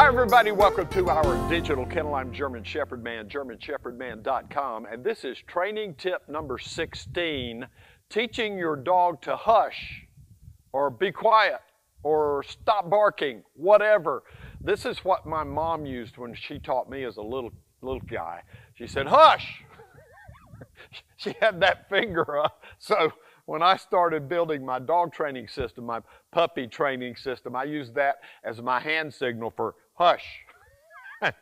Hi, everybody. Welcome to our digital kennel. I'm German Shepherd Man, GermanShepherdMan.com, and this is training tip number 16 teaching your dog to hush or be quiet or stop barking, whatever. This is what my mom used when she taught me as a little, little guy. She said, Hush! she had that finger up. So when I started building my dog training system, my puppy training system, I used that as my hand signal for hush.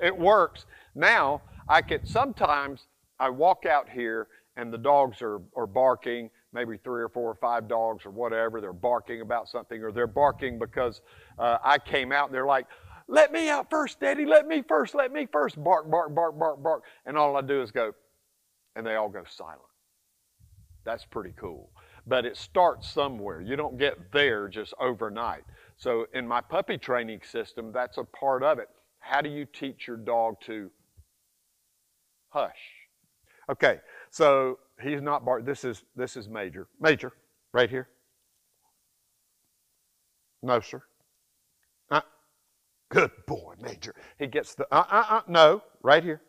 it works. Now, I can sometimes I walk out here and the dogs are, are barking, maybe three or four or five dogs or whatever. They're barking about something or they're barking because uh, I came out and they're like, let me out first, Daddy, let me first, let me first. Bark, bark, bark, bark, bark. And all I do is go, and they all go silent. That's pretty cool. But it starts somewhere. You don't get there just overnight. So in my puppy training system, that's a part of it. How do you teach your dog to hush? Okay, so he's not bark. This is this is major. Major, right here. No, sir. Uh, good boy, Major. He gets the uh uh uh. No, right here.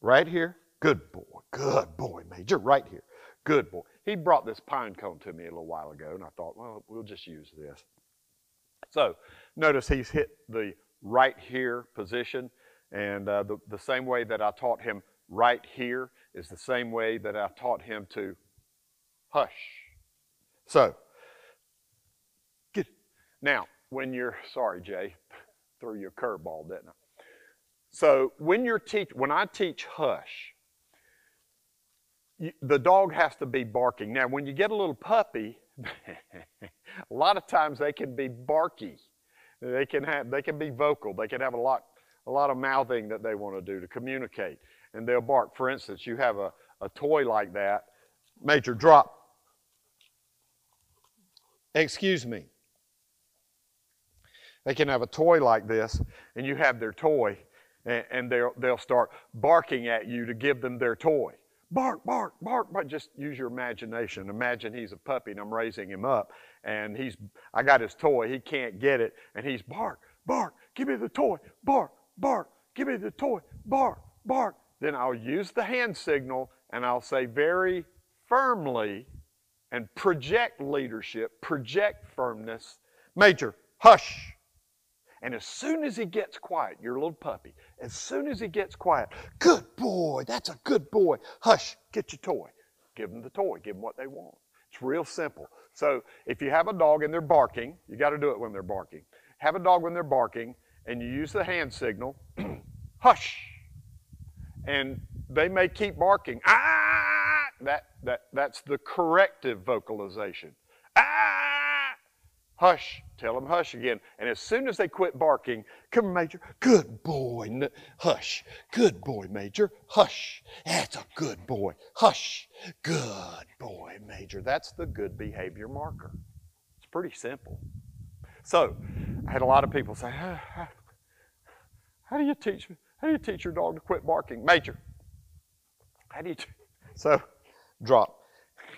Right here. Good boy. Good boy, Major. Right here. Good boy. He brought this pine cone to me a little while ago, and I thought, well, we'll just use this. So notice he's hit the right here position, and uh, the, the same way that I taught him right here is the same way that I taught him to hush. So, get now when you're sorry, Jay, threw you a curveball, didn't I? So when you're teach when I teach hush, the dog has to be barking. Now, when you get a little puppy, a lot of times they can be barky. They can have, they can be vocal. They can have a lot, a lot of mouthing that they want to do to communicate, and they'll bark. For instance, you have a, a toy like that. Major drop. Excuse me. They can have a toy like this, and you have their toy, and, and they'll, they'll start barking at you to give them their toy bark, bark, bark, bark. Just use your imagination. Imagine he's a puppy and I'm raising him up and he's, I got his toy. He can't get it and he's bark, bark, give me the toy, bark, bark, give me the toy, bark, bark. Then I'll use the hand signal and I'll say very firmly and project leadership, project firmness. Major, hush. And as soon as he gets quiet, your little puppy, as soon as he gets quiet, good boy, that's a good boy. Hush, get your toy. Give them the toy, give them what they want. It's real simple. So if you have a dog and they're barking, you got to do it when they're barking. Have a dog when they're barking, and you use the hand signal, hush. And they may keep barking. Ah! That, that, that's the corrective vocalization. Hush. Tell them hush again. And as soon as they quit barking, come on, Major. Good boy. Hush. Good boy, Major. Hush. That's a good boy. Hush. Good boy, Major. That's the good behavior marker. It's pretty simple. So, I had a lot of people say, how, how do you teach how do you teach your dog to quit barking? Major. How do you so drop.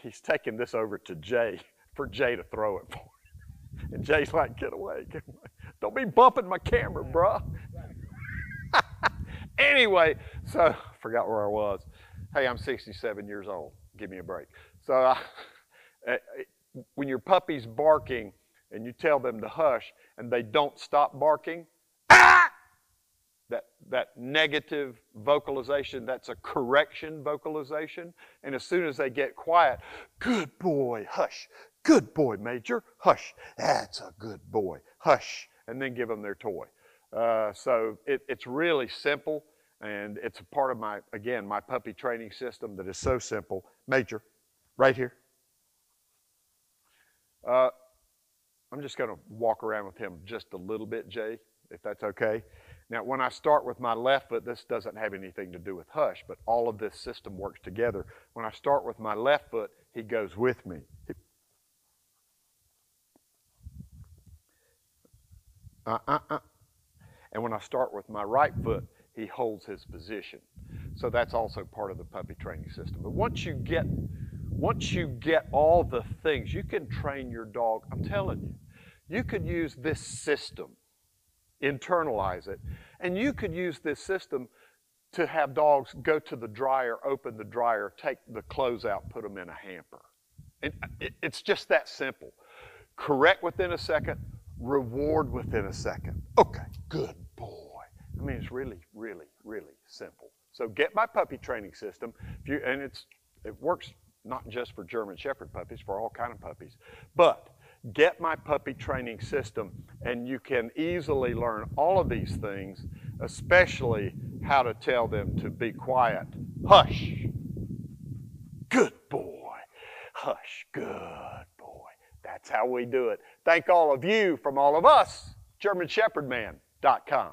He's taking this over to Jay for Jay to throw it for. And Jay's like, get away, get away. Don't be bumping my camera, bruh. anyway, so I forgot where I was. Hey, I'm 67 years old. Give me a break. So uh, when your puppy's barking and you tell them to hush and they don't stop barking, ah! that, that negative vocalization, that's a correction vocalization. And as soon as they get quiet, good boy, hush, Good boy, Major. Hush. That's a good boy. Hush. And then give them their toy. Uh, so it, it's really simple, and it's a part of my, again, my puppy training system that is so simple. Major, right here. Uh, I'm just going to walk around with him just a little bit, Jay, if that's okay. Now, when I start with my left foot, this doesn't have anything to do with hush, but all of this system works together. When I start with my left foot, he goes with me. Uh, uh, uh. And when I start with my right foot, he holds his position. So that's also part of the puppy training system. But once you get once you get all the things, you can train your dog. I'm telling you, you could use this system internalize it. And you could use this system to have dogs go to the dryer, open the dryer, take the clothes out, put them in a hamper. And it's just that simple. Correct within a second, reward within a second. Okay, good boy. I mean, it's really, really, really simple. So get my puppy training system. If You, and it's it works not just for German Shepherd puppies, for all kind of puppies. But get my puppy training system, and you can easily learn all of these things, especially how to tell them to be quiet. Hush. Good boy. Hush. Good. That's how we do it. Thank all of you from all of us, GermanShepherdman.com.